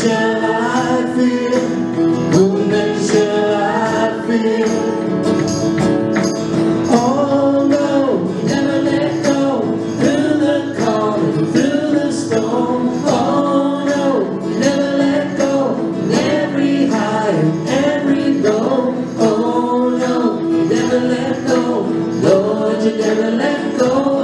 shall I fear? Whom then shall I fear? Oh no, never let go. Through the calling, through the storm. Oh no, never let go. In every high, in every low. Oh no, never let go. Lord, you never let go.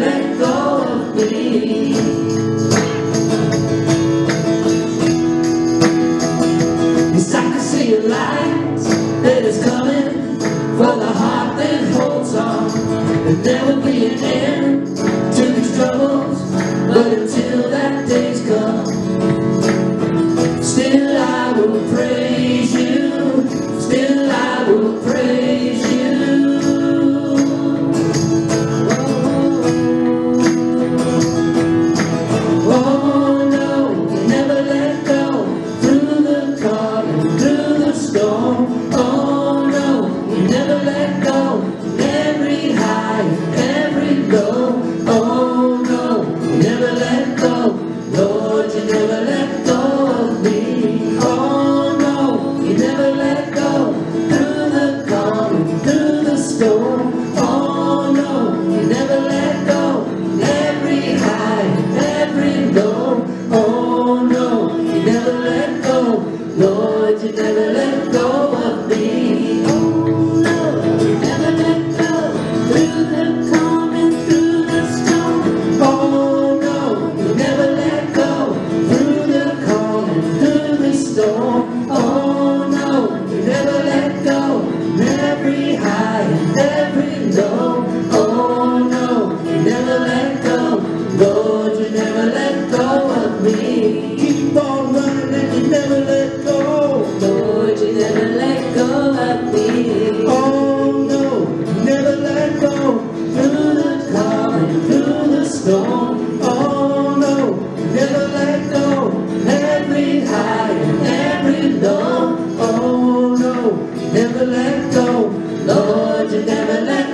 let go of me. Yes, I can see a light that is coming for the heart that holds on. There will be an end. never let